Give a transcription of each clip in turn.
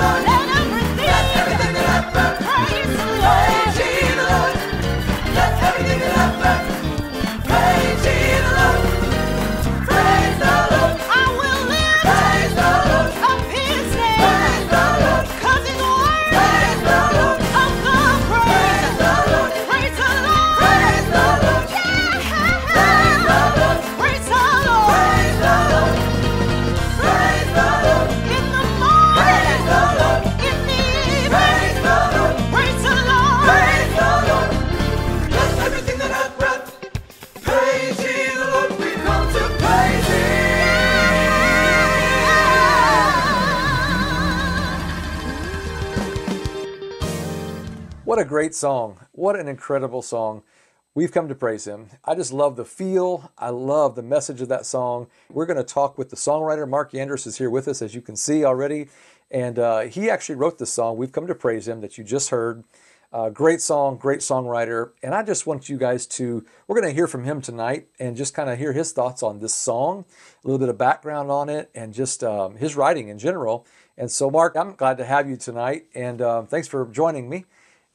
What great song. What an incredible song. We've come to praise him. I just love the feel. I love the message of that song. We're going to talk with the songwriter. Mark Yandris is here with us, as you can see already. And uh, he actually wrote this song, We've Come to Praise Him, that you just heard. Uh, great song, great songwriter. And I just want you guys to, we're going to hear from him tonight and just kind of hear his thoughts on this song, a little bit of background on it, and just um, his writing in general. And so, Mark, I'm glad to have you tonight. And um, thanks for joining me.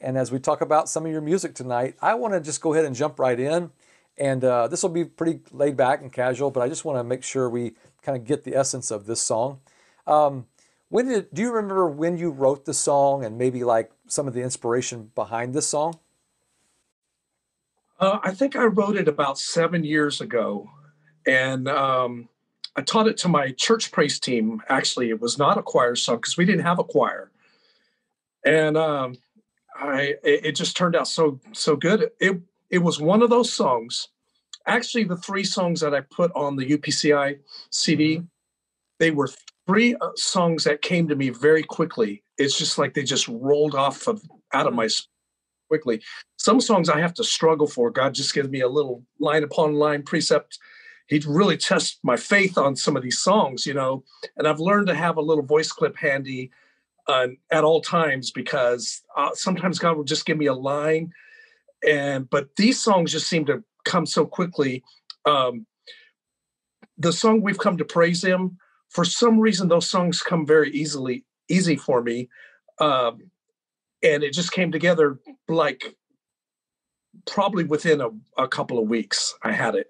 And as we talk about some of your music tonight, I want to just go ahead and jump right in. And uh, this will be pretty laid back and casual, but I just want to make sure we kind of get the essence of this song. Um, when did do you remember when you wrote the song and maybe like some of the inspiration behind this song? Uh, I think I wrote it about seven years ago, and um, I taught it to my church praise team. Actually, it was not a choir song because we didn't have a choir, and um, I it, just turned out so so good. It it was one of those songs. Actually, the three songs that I put on the UPCI CD, mm-hmm. they were three uh, songs that came to me very quickly. It's just like they just rolled off of out of mm-hmm. my quickly. Some songs I have to struggle for. God just gives me a little line upon line precept. He really tests my faith on some of these songs, you know. And I've learned to have a little voice clip handy uh, at all times because uh, sometimes God will just give me a line, and but these songs just seem to come so quickly. Um, the song we've come to praise Him. For some reason, those songs come very easily, easy for me, um, and it just came together like probably within a, a couple of weeks. I had it.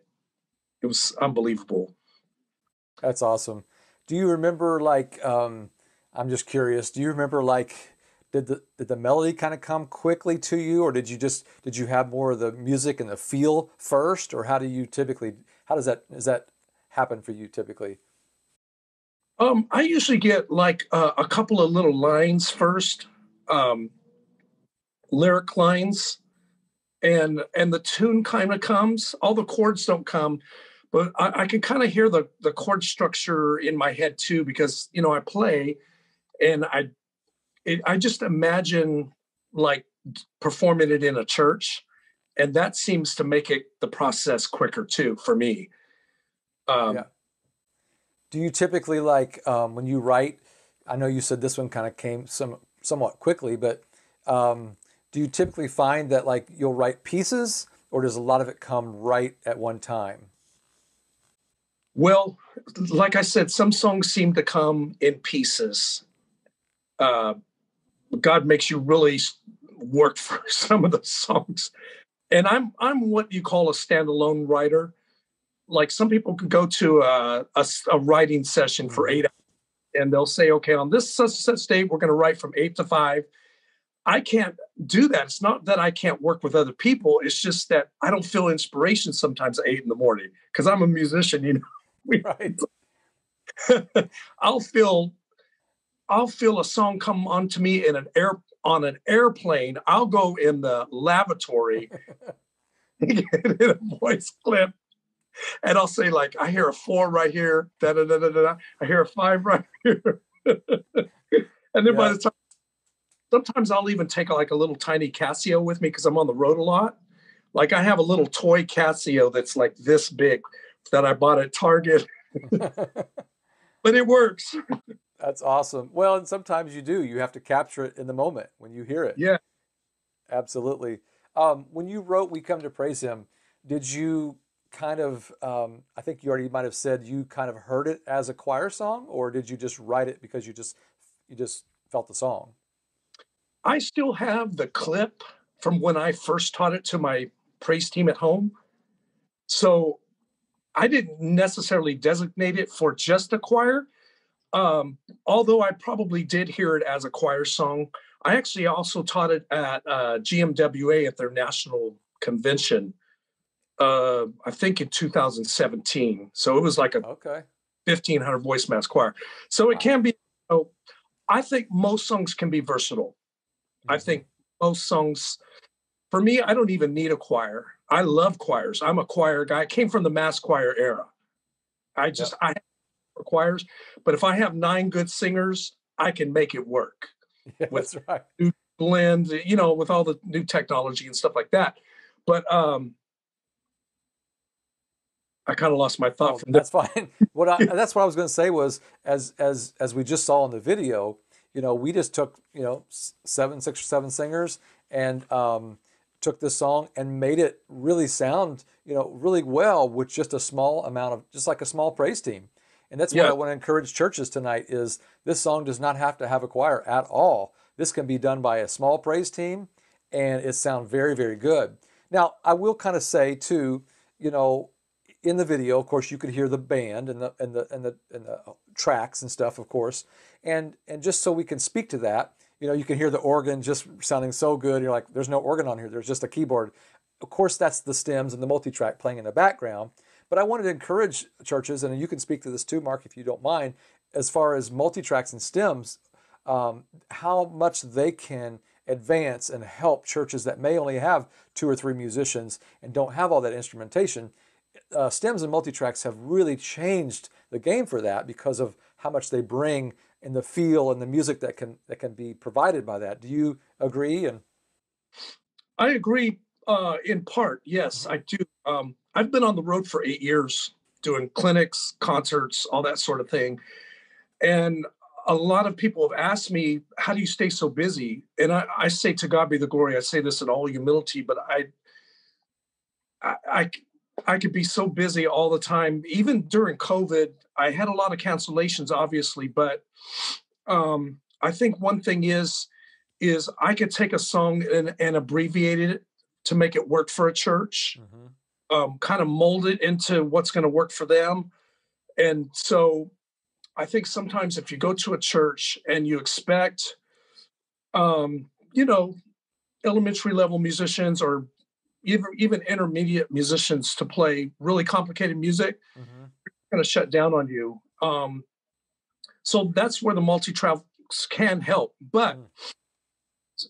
It was unbelievable. That's awesome. Do you remember like? Um I'm just curious. Do you remember like did the did the melody kind of come quickly to you, or did you just did you have more of the music and the feel first, or how do you typically how does that does that happen for you typically? Um, I usually get like uh, a couple of little lines first, um, lyric lines, and and the tune kind of comes. All the chords don't come, but I, I can kind of hear the the chord structure in my head too because you know I play and I, it, I just imagine like performing it in a church, and that seems to make it the process quicker too for me. Um, yeah. Do you typically like um, when you write? I know you said this one kind of came some somewhat quickly, but um, do you typically find that like you'll write pieces, or does a lot of it come right at one time? Well, like I said, some songs seem to come in pieces uh, God makes you really work for some of the songs. And I'm I'm what you call a standalone writer. Like some people can go to a, a, a writing session for eight hours and they'll say, okay, on this such such date, we're going to write from eight to five. I can't do that. It's not that I can't work with other people. It's just that I don't feel inspiration sometimes at eight in the morning because I'm a musician. You know, we, right. I'll feel I'll feel a song come onto me in an air on an airplane. I'll go in the lavatory, get in a voice clip, and I'll say like, I hear a four right here, da da da da da. I hear a five right here, and then yeah. by the time, sometimes I'll even take like a little tiny Casio with me because I'm on the road a lot. Like I have a little toy Casio that's like this big that I bought at Target, but it works. That's awesome. Well, and sometimes you do. You have to capture it in the moment when you hear it. Yeah, absolutely. Um, when you wrote "We Come to Praise Him," did you kind of? Um, I think you already might have said you kind of heard it as a choir song, or did you just write it because you just you just felt the song? I still have the clip from when I first taught it to my praise team at home. So I didn't necessarily designate it for just a choir. Um, although I probably did hear it as a choir song, I actually also taught it at uh, GMWA at their national convention. Uh, I think in 2017. So it was like a okay 1500 voice mass choir. So it can be. Know, I think most songs can be versatile. Mm-hmm. I think most songs. For me, I don't even need a choir. I love choirs. I'm a choir guy. I came from the mass choir era. I just yep. I choirs, but if I have nine good singers, I can make it work. Yeah, with that's right. New blend, you know, with all the new technology and stuff like that. But um I kind of lost my thought. Oh, that's fine. What I, that's what I was going to say was, as as as we just saw in the video, you know, we just took you know seven, six or seven singers and um, took this song and made it really sound, you know, really well with just a small amount of, just like a small praise team. And that's yeah. what I want to encourage churches tonight is this song does not have to have a choir at all. This can be done by a small praise team and it sounds very, very good. Now, I will kind of say too, you know, in the video, of course, you could hear the band and the and the and the and the tracks and stuff, of course. And and just so we can speak to that, you know, you can hear the organ just sounding so good. You're like, there's no organ on here. There's just a keyboard. Of course, that's the stems and the multi-track playing in the background. But I wanted to encourage churches, and you can speak to this too, Mark, if you don't mind, as far as multi-tracks and stems, um, how much they can advance and help churches that may only have two or three musicians and don't have all that instrumentation. Uh, stems and multi-tracks have really changed the game for that because of how much they bring and the feel and the music that can that can be provided by that. Do you agree? And I agree uh, in part. Yes, mm-hmm. I do. Um, I've been on the road for eight years doing clinics, concerts, all that sort of thing, and a lot of people have asked me, "How do you stay so busy?" And I, I say, "To God be the glory." I say this in all humility, but I, I, I I could be so busy all the time. Even during COVID, I had a lot of cancellations, obviously, but um, I think one thing is is I could take a song and, and abbreviate it to make it work for a church, mm-hmm. Um, kind of mold it into what's going to work for them. And so I think sometimes if you go to a church and you expect, um, you know, elementary level musicians or even even intermediate musicians to play really complicated music, mm-hmm. going to shut down on you. Um, so that's where the multi tracks can help, but mm.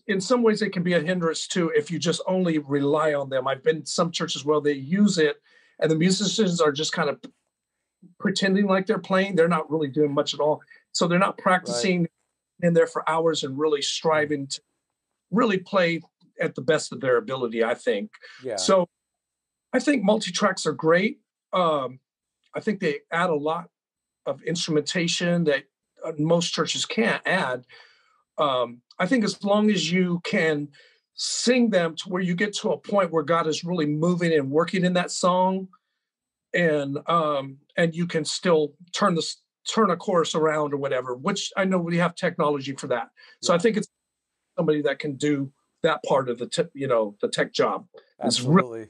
In some ways it can be a hindrance too if you just only rely on them. I've been some churches where they use it, and the musicians are just kind of pretending like they're playing. They're not really doing much at all. So they're not practicing right. in there for hours and really striving to really play at the best of their ability, I think. Yeah. So I think multi tracks are great. Um, I think they add a lot of instrumentation that uh, most churches can't add. Um, I think as long as you can sing them to where you get to a point where God is really moving and working in that song, and um, and you can still turn this turn a chorus around or whatever. Which I know we have technology for that. So yeah. I think it's somebody that can do that part of the te- you know the tech job. Absolutely. Really-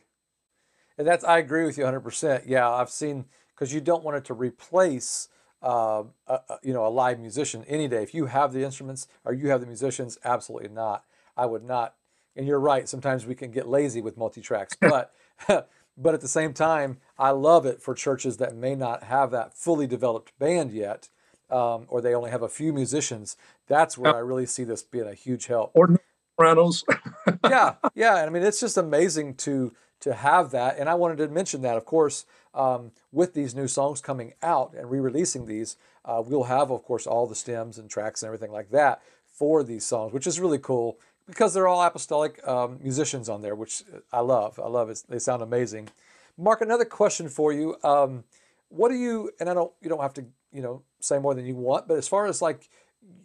and that's I agree with you 100%. Yeah, I've seen because you don't want it to replace uh, a, you know a live musician any day. If you have the instruments or you have the musicians, absolutely not. I would not. And you're right. Sometimes we can get lazy with multi tracks, but but at the same time, I love it for churches that may not have that fully developed band yet, um, or they only have a few musicians. That's where I really see this being a huge help. Or sopranos. yeah, yeah. I mean, it's just amazing to to have that. And I wanted to mention that, of course, um, with these new songs coming out and re-releasing these, uh, we'll have, of course, all the stems and tracks and everything like that for these songs, which is really cool because they're all apostolic um, musicians on there, which I love. I love it. They sound amazing. Mark, another question for you. Um, what do you? And I don't. You don't have to. You know, say more than you want. But as far as like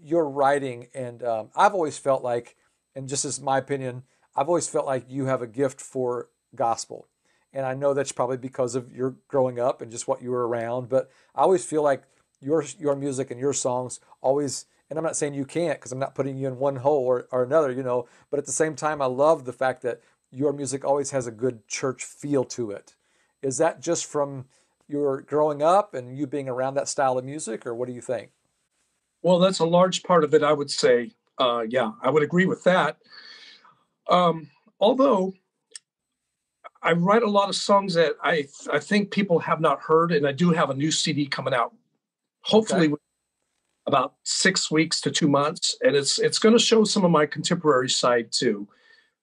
your writing, and um, I've always felt like, and just as my opinion, I've always felt like you have a gift for gospel. And I know that's probably because of your growing up and just what you were around. But I always feel like your your music and your songs always and I'm not saying you can't because I'm not putting you in one hole or, or another, you know, but at the same time, I love the fact that your music always has a good church feel to it. Is that just from your growing up and you being around that style of music, or what do you think? Well, that's a large part of it, I would say. Uh, yeah, I would agree with that. Um, although I write a lot of songs that I I think people have not heard, and I do have a new CD coming out, hopefully okay. about six weeks to two months, and it's it's going to show some of my contemporary side too.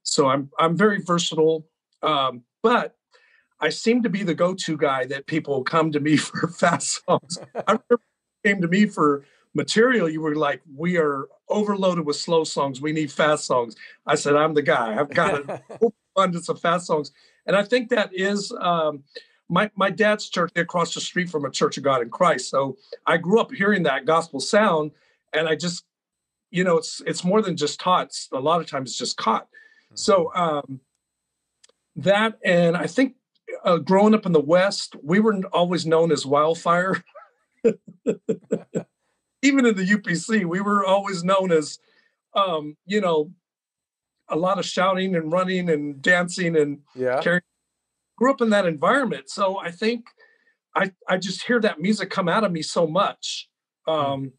So I'm I'm very versatile, um, but I seem to be the go-to guy that people come to me for fast songs. I remember came to me for material. You were like, "We are overloaded with slow songs. We need fast songs." I said, "I'm the guy. I've got an abundance of fast songs." And I think that is um, my my dad's church across the street from a Church of God in Christ. So I grew up hearing that gospel sound, and I just, you know, it's it's more than just taught. It's, a lot of times it's just caught. Mm-hmm. So um, that, and I think uh, growing up in the West, we were always known as wildfire. Even in the UPC, we were always known as, um, you know, a lot of shouting and running and dancing and yeah. carrying. Grew up in that environment, so I think I I just hear that music come out of me so much. Um, mm.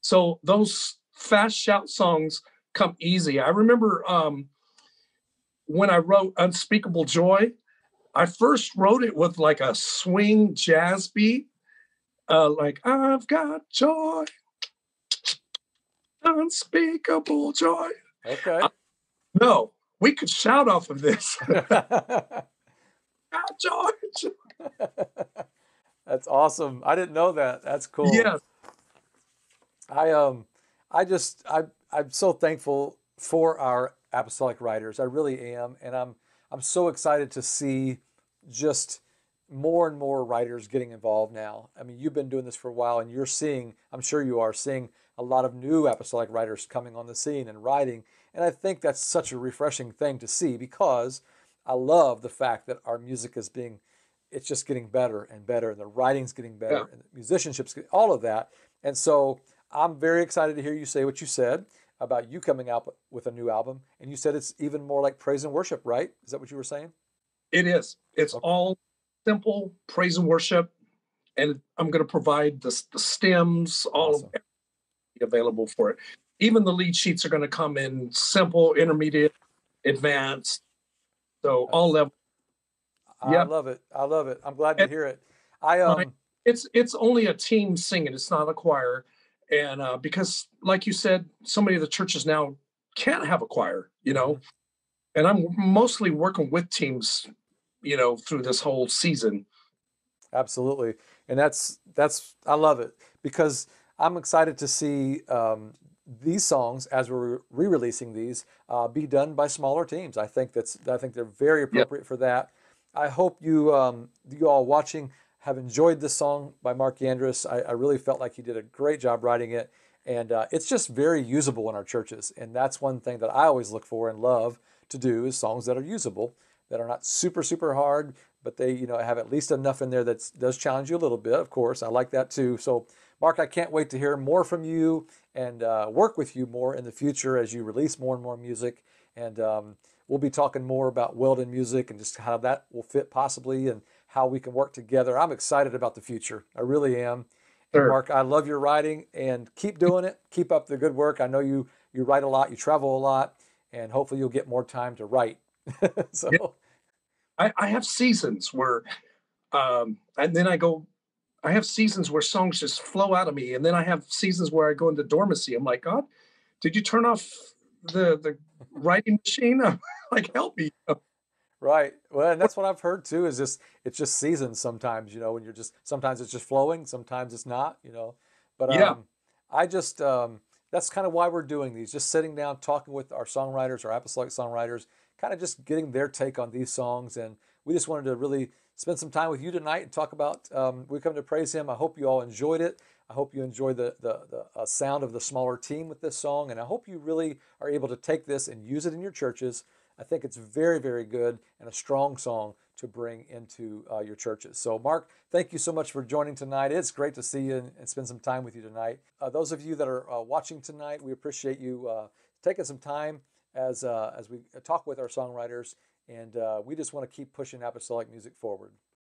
So those fast shout songs come easy. I remember um, when I wrote "Unspeakable Joy." I first wrote it with like a swing jazz beat, uh, like I've got joy, unspeakable joy. Okay. Uh, no, we could shout off of this. George. That's awesome. I didn't know that. That's cool. Yes. I um I just I I'm so thankful for our apostolic writers. I really am and I'm I'm so excited to see just more and more writers getting involved now. I mean, you've been doing this for a while and you're seeing, I'm sure you are seeing a lot of new apostolic writers coming on the scene and writing. And I think that's such a refreshing thing to see because I love the fact that our music is being, it's just getting better and better and the writing's getting better yeah. and the musicianship's getting, all of that. And so I'm very excited to hear you say what you said about you coming out with a new album. And you said it's even more like praise and worship, right? Is that what you were saying? It is. It's okay. all simple praise and worship, and I'm going to provide the, the stems, all awesome. available for it. Even the lead sheets are going to come in simple, intermediate, advanced. So all levels. I yep. love it. I love it. I'm glad to and hear it. I um, it's it's only a team singing. It's not a choir, and uh, because, like you said, so many of the churches now can't have a choir. You know, mm-hmm and I'm mostly working with teams, you know, through this whole season. Absolutely, and that's that's I love it because I'm excited to see um, these songs as we're re-releasing these uh, be done by smaller teams. I think that's I think they're very appropriate yep. for that. I hope you um, you all watching have enjoyed this song by Mark Yandris. I, I really felt like he did a great job writing it, and uh, it's just very usable in our churches. And that's one thing that I always look for and love to do is songs that are usable, that are not super, super hard, but they, you know, have at least enough in there that does challenge you a little bit, of course. I like that too. So, Mark, I can't wait to hear more from you and uh, work with you more in the future as you release more and more music. And um, we'll be talking more about Weldon music and just how that will fit possibly and how we can work together. I'm excited about the future. I really am. Sure. Mark, I love your writing and keep doing it. Keep up the good work. I know you you write a lot, you travel a lot, and hopefully you'll get more time to write. so yeah. I, I, have seasons where um, and then I go I have seasons where songs just flow out of me, and then I have seasons where I go into dormancy. I'm like, God, did you turn off the the writing machine? like, help me. Right. Well, and that's what I've heard too. Is just it's just seasons sometimes. You know, when you're just sometimes it's just flowing, sometimes it's not. You know, but Yeah. um, I just um, that's kind of why we're doing these. Just sitting down, talking with our songwriters, our apostolic songwriters, kind of just getting their take on these songs. And we just wanted to really spend some time with you tonight and talk about. Um, we come to praise Him. I hope you all enjoyed it. I hope you enjoy the the, the uh, sound of the smaller team with this song, and I hope you really are able to take this and use it in your churches. I think it's very, very good and a strong song to bring into uh, your churches. So, Mark, thank you so much for joining tonight. It's great to see you and, and spend some time with you tonight. Uh, those of you that are uh, watching tonight, we appreciate you uh, taking some time as uh, as we talk with our songwriters, and uh, we just want to keep pushing apostolic music forward.